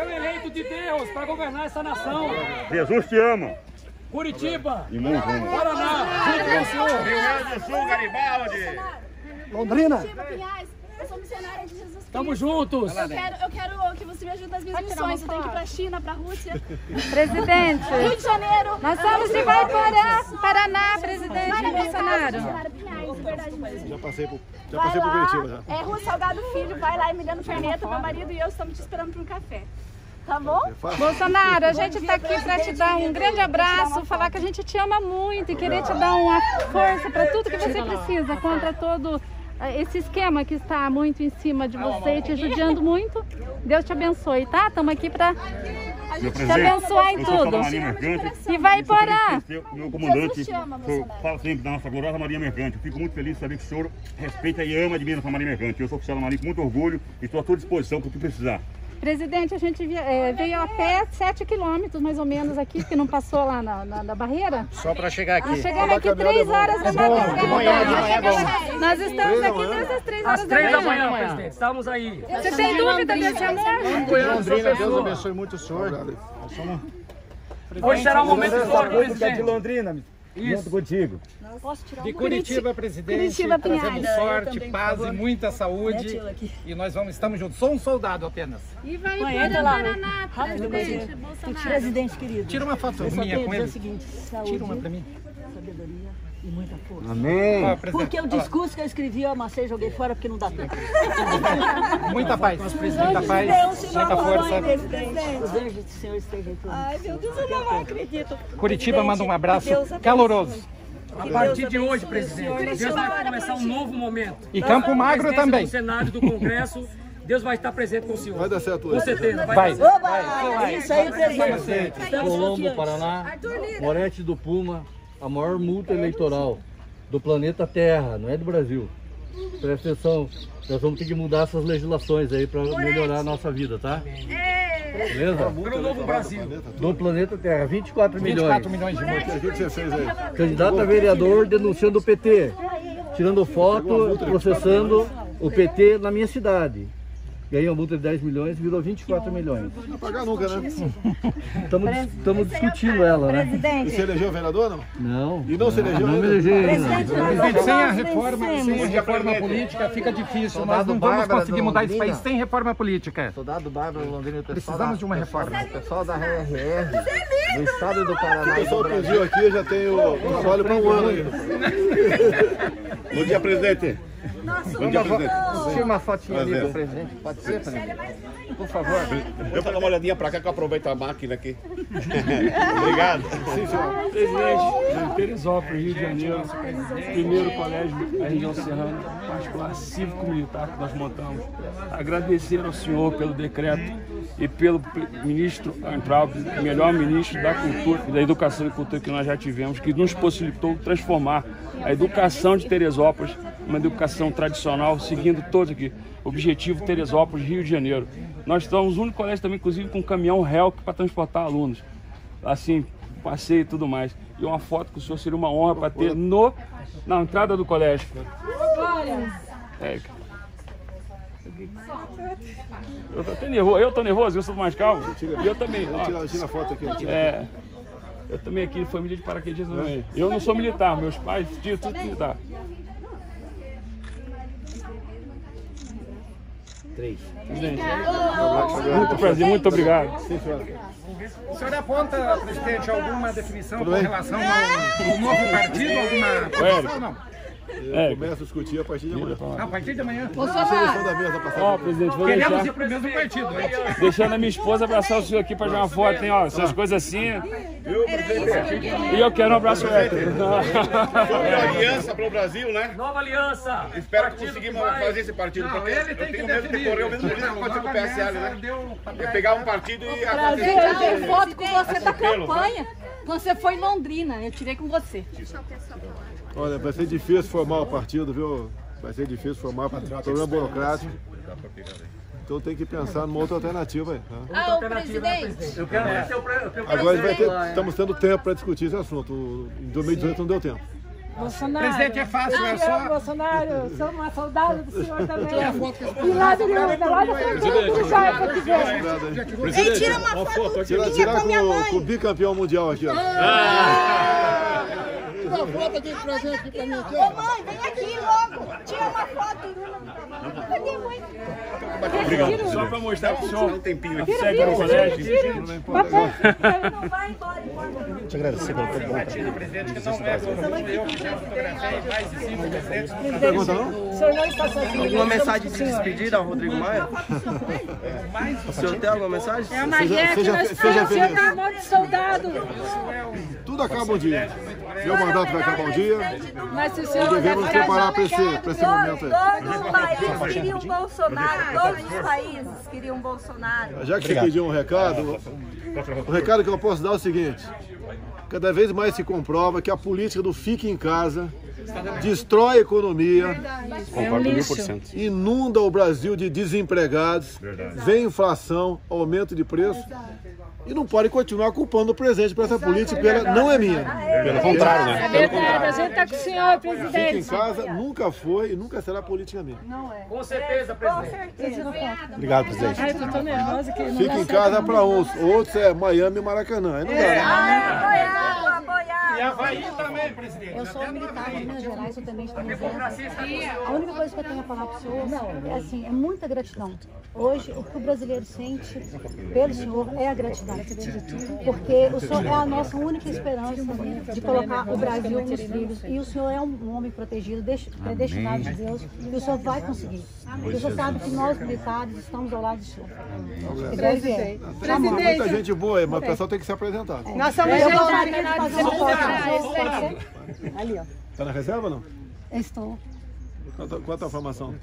Seu eleito de Deus para governar essa nação. Jesus te ama. Curitiba, E muito. Paraná. Rio Grande do Sul, Garibaldi. Londrina. Curitiba, Pinhais, eu sou missionária de Jesus Cristo. Tamo juntos. Eu quero, eu quero que você me ajude nas minhas missões. Eu tenho que ir pra China, pra Rússia, Presidente, Rio de Janeiro. nós somos de Guaiporá, Paraná, presidente casa, Bolsonaro. Pinhais, mesmo. Já passei por, já Vai passei por lá, Curitiba já. é Rua Salgado Filho, vai lá, Emiliano Perneta, meu marido e eu estamos te esperando para um café. Tá bom? Bolsonaro, a gente está aqui para te dar um grande abraço, falar que a gente te ama muito e querer te dar uma força para tudo que você precisa contra todo eh, esse esquema que está muito em cima de você e te judiando muito. Deus te abençoe, tá? Estamos aqui para te abençoar em tudo. E vai Porá. Meu comandante, fala sempre da nossa gloriosa Marinha Mercante. Eu fico muito feliz de saber que o senhor respeita e ama de mim nossa Marinha Mercante. Eu sou oficial da Marinha com muito orgulho e estou à sua disposição para o que precisar. Presidente, a gente vi- eh, veio a pé 7 quilômetros mais ou menos aqui, porque não passou lá na, na- na barreira. Só para chegar aqui. Nós chegamos aqui 3 horas da madrugada. de manhã, de manhã é bom. Nós estamos aqui desde as 3 horas Às três da da manhã. manhã, presidente. Estamos aí. Você tem dúvida desse amor? Londrina, Deus abençoe muito o senhor. Hoje será um momento histórico, presidente. Londrina, junto contigo. de Curitiba, presidente. Curitiba. Trazemos sorte, paz e muita saúde. E nós vamos, estamos juntos. Sou um soldado apenas. E vai o Paraná, presidente Bolsonaro. Presidente querido, Tira uma foto minha com o ele. seguinte, saúde, Tira uma para mim. sabedoria e muita força. Amém. Presidente, Porque o discurso que eu escrevi eu amassei e joguei fora porque não dá tempo. Muita paz. Muita paz, muita força. Os anjos do Senhor estejam com Ai, meu Deus, eu não acredito. Curitiba manda um abraço Deus abençoe. caloroso. A partir de hoje, presidente, Deus vai começar um novo momento. E Campo Magro também. do Senado, do Congresso, Deus vai estar presente com o senhor. Vai dar certo Com hoje. certeza. Vai. Oba! Isso aí, presidente. Colombo. Paraná, Morete do Puma, a maior multa eleitoral do planeta Terra, não é do Brasil. Presta atenção, nós vamos ter que mudar essas legislações aí para melhorar a nossa vida, tá? Beleza? Pelo novo Brasil. Do planeta Terra, 24 milhões. 24 milhões de multas. O que você fez aí? Candidato a vereador denunciando o PT, tirando foto, processando o PT na minha cidade. Ganhei uma multa de 10 milhões, virou 24 milhões. Não vai pagar nunca, né? Estamos, estamos discutindo ela, né? E você elegeu vereador, não? Não. E não se elegeu Não me. Presidente, sem a reforma, sem a reforma política fica difícil. Nós não vamos conseguir mudar esse país sem reforma política. Soldado Bárbara Londrina, Precisamos de uma reforma. O pessoal da RRR, do estado do Paraná. O pessoal pediu aqui, eu já tenho o óleo para um ano ainda. Bom dia, presidente. Bom dia, presidente. Tira uma fotinha ali Prazer. do presidente, pode ser, presidente? Por favor. Eu vou dar uma olhadinha pra cá que eu aproveito a máquina aqui. Obrigado. Presidente, Teresópolis, Rio de Janeiro, primeiro colégio da região serrana, particular cívico-militar que nós montamos. Agradecer ao senhor pelo decreto e pelo ministro Antraub, melhor ministro da cultura, da educação e cultura que nós já tivemos, que nos possibilitou transformar a educação de Teresópolis uma educação tradicional, seguindo todos aqui. Objetivo Teresópolis, Rio de Janeiro. Nós estamos o único colégio também, inclusive, com caminhão Helk para transportar alunos. Assim, passeio e tudo mais. E uma foto que o senhor seria uma honra para ter no, na entrada do colégio. É. Eu tô até nervoso, eu tô nervoso, eu sou mais calmo. E eu também. ó. Tira, tira a foto aqui. É, eu também aqui, família de paraquedistas também. Eu não sou militar, meus pais, tio, tudo militar. Três. Presidente, muito prazer, muito obrigado. O senhor aponta, presidente, alguma definição com relação ao, ao novo partido? Alguma posição? Não. É, Começa a discutir a partir de amanhã. A partir de amanhã. Seleção da mesa passada. ó, presidente, vou Queremos deixar, ir para o mesmo partido. né? deixando a minha esposa abraçar o senhor aqui para tirar uma foto, hein, ó, essas coisas assim. E eu quero um abraço hétero. aliança para o Brasil, né? Nova aliança. Espero que conseguimos fazer esse partido, Não, porque ele eu tenho medo de definir. correr o mesmo risco que aconteceu com o PSL, né? Deu É pegar um partido e Brasil, eu tenho foto com você da Atropelo, campanha. Quando você foi em Londrina, eu tirei com você. Olha, vai ser difícil formar o partido, viu? Vai ser difícil formar problema burocrático. Então tem que pensar numa outra alternativa aí. tá? Ah, o presidente. Eu quero pre- seu Agora vai ter, estamos tendo tempo para discutir esse assunto. Em 2018 não deu tempo. Bolsonaro. Presidente, é fácil, é eu só- amo Bolsonaro, sou uma soldada do senhor também. E lá do Rio, lá do Fernando do Jair, pra te ver. Presidente, tira uma foto Tira, tira com a minha mãe. com o bicampeão mundial aqui, ó. Tira a foto aqui, presente aqui pra mim. Ô mãe, vem aqui logo. Tira uma foto. Obrigado. Só para mostrar para o senhor, um tempinho aqui segue no colégio. Não vai embora. Te agradecer pelo teu bom Presidente, que não é como eu que tirei fotografia mais de cinco presidentes. Pergunta não? O senhor não está sozinho. Alguma mensagem de despedida ao Rodrigo Maia? O senhor tem alguma mensagem? É a Maria que seja- nós seja estamos um monte de soldado. Tudo acaba um dia. Meu mandato vai acabar um dia. Mas se o senhor devemos nos preparar para esse, pra esse momento aí. Todos os países queriam Bolsonaro, todos os países queriam Bolsonaro. Já que você pediu um recado, o recado que eu posso dar é o seguinte: cada vez mais se comprova que a política do fique em casa destrói a economia, Concordo mil por cento. inunda o Brasil de desempregados, vem inflação, aumento de preço. E não pode continuar culpando o presidente por essa política, porque ela não é minha. Pelo contrário, né? É verdade, a gente tá com o senhor, Fique em presidente. casa nunca foi e nunca será política minha. Com certeza, presidente. Obrigado, presidente. Ai, eu tô nervosa que não Fique dá em casa para uns, outros é Miami e Maracanã. Aí não dá. né? Apoiado, apoiado. Havaí também, presidente. Eu sou militar de Minas Gerais, eu também estou no Democracia exército. está A única coisa que eu tenho a falar para o senhor é assim, é muita gratidão. Hoje, o que o brasileiro sente pelo senhor é a gratidão. Porque o senhor é a nossa única esperança de colocar o Brasil nos trilhos. E o senhor é um homem protegido, predestinado de Deus. E o senhor vai conseguir. Senhor sabe que nós, militares, estamos ao lado do senhor. E é. Há muita gente boa aí, mas o pessoal tem que se apresentar. Nós somos eu gostaria de fazer uma foto com o senhor, pode ser? Ali, ó. Tá na reserva ou não? Estou. Quanto, quanto a formação?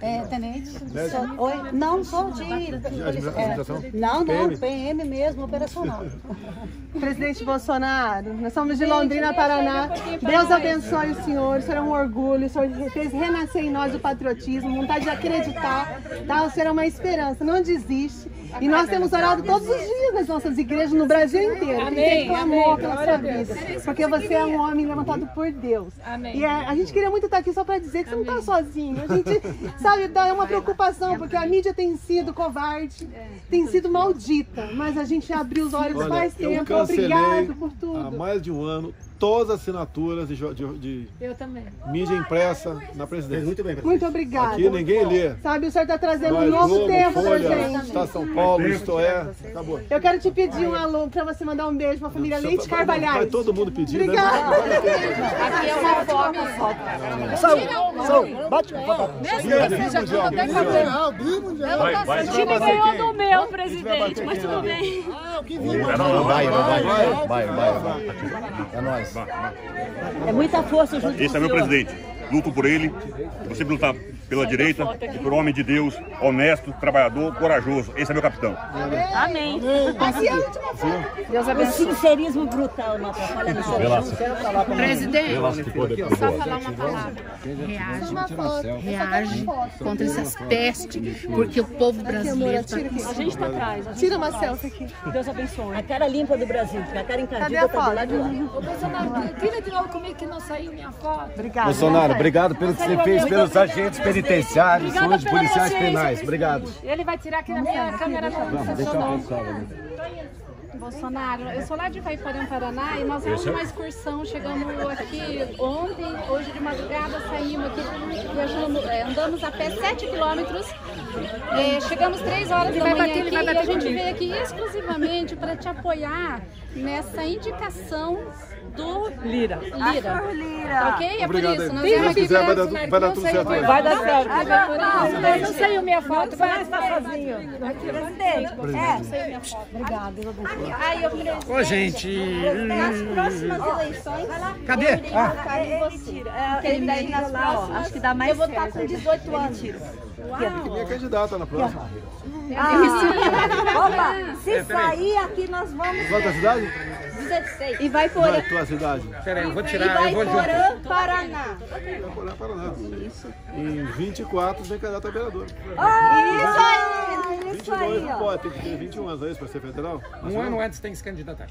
É, tenente? Sou- Oi? Não, sou de... administração? É, não, não, PM? PM mesmo, operacional. Presidente Bolsonaro, nós somos de Londrina, Paraná. Deus abençoe o senhor, o senhor é um orgulho, o senhor fez renascer em nós o patriotismo, vontade de acreditar, tá? O senhor é uma esperança, não desiste. E nós temos orado todos os dias nas nossas igrejas no Brasil inteiro. Amém, Tem clamor amém, pela sua vida. Porque você é um homem levantado por Deus. Amém. E a, a gente queria muito estar aqui só para dizer que você não está sozinho. A gente, sabe, dá uma preocupação, porque a mídia tem sido covarde, tem sido maldita. Mas a gente abriu os olhos Olha, faz eu tempo. Obrigado por há tudo. mais de um ano todas as assinaturas de, de, de Eu também. mídia impressa na presidência. Muito bem, Muito obrigada. Aqui ninguém lê. Sabe, o senhor está trazendo Nós, um novo Globo, tempo Folha, gente. Está São Paulo, isto é. Acabou. Eu quero te pedir um alô para você mandar um beijo para a família Leite Carvalhais. Vai todo mundo pedir, né? Obrigada. Aqui é uma foto. São, são, bate com Mesmo que seja tudo até cabelo. Vai, vai. O time ganhou do meu, presidente, mas tudo bem. Não, vai, vai, vai, vai, vai, vai. É nóis. É muita força junto Esse é o meu presidente. Luto por ele. Vou sempre lutar pela direita e por homem de Deus, honesto, trabalhador, corajoso. Esse é meu capitão. Amém. Aqui é a última foto. Deus O abençoe. sincerismo brutal não atrapalha na sua Presidente, só falar uma palavra. Reage, reage contra essas pestes, porque o povo brasileiro está A gente está atrás. Tira uma selfie aqui. Deus abençoe. A cara limpa do Brasil, a cara Cadê encardida a está do lado de lá. Ô, Bolsonaro, tira de novo comigo que não saiu minha foto. Obrigada. Bolsonaro, obrigado pelo que você fez pelos agentes penitenciários, Obrigada hoje pela policiais paciência, penais. Obrigado. Ele vai tirar aqui na minha câmera não Vamos, deixa eu. Bolsonaro, eu sou lá de Caiporã, Paraná, e nós vamos numa excursão, chegamos aqui ontem, hoje de madrugada saímos aqui, viajamos, é, andamos a pé 7 quilômetros, é, chegamos 3 horas da vai manhã aqui e a gente veio aqui exclusivamente para te apoiar nessa indicação do Lira. Lira. Lira. Ok? É por Obrigado isso. aí. Nós Se quiser, vai dar vai dar não tudo certo minha hoje. foto. Vai dar certo. Mas é por isso. Não saiu minha foto. Vai Está sozinho. Presidente, é. Obrigada, eu Ô, gente. nas próximas eleições. Cadê? Eu Ah. É, ele daí nas próximas. Acho que dá mais Eu vou estar certo. com 18 anos. Minha candidata na próxima. Opa, se sair aqui nós vamos. Qual a tua cidade? 16. E vai Qual é por a tua cidade? Peraí, eu vou tirar, vai eu vou junto. Porã, Paraná. Vai para Paraná. Em 24 vem candidato a vereador. Isso aí, isso 22 aí, não pode, tem que ter 21 anos, é isso, para ser federal? Um ano antes tem que se candidatar.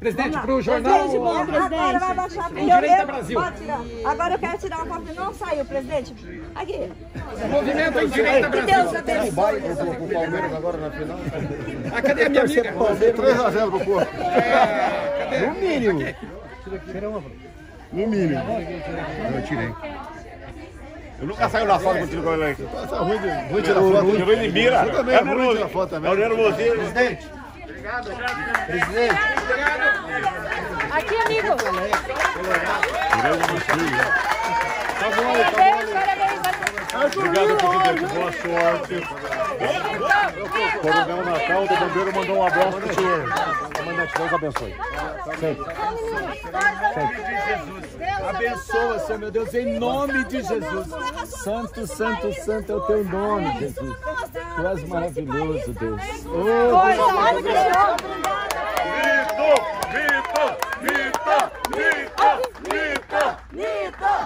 Presidente, para o jornal. Presidente, bom, presidente. Agora vai baixar O direito é Brasil. Agora eu quero tirar uma foto. Não saiu, presidente. Aqui. Movimento em direita Que Brasil. Deus abençoe. O Palmeiras agora na final. Ah, cadê a minha amiga? 3x0 pro Porto. No mínimo. No mínimo. Eu tirei. Eu nunca saio na foto contigo com ele. Tá ruim de, ruim de tirar foto. Mira. É é ruim de nervoso. tirar foto também. É nervoso. Presidente. Presidente. Aqui, amigo. Parabéns, parabéns. Obrigado, presidente. Boa sorte. Coronel Natal do Bombeiro mandou um abraço pro senhor. Comandante, Deus abençoe. Abençoa, Senhor meu Deus, em nome de Jesus. Santo, santo, santo é o teu nome, Jesus. Tu és maravilhoso, Deus. Oh, Vitor! Vitor! Vitor! Vitor!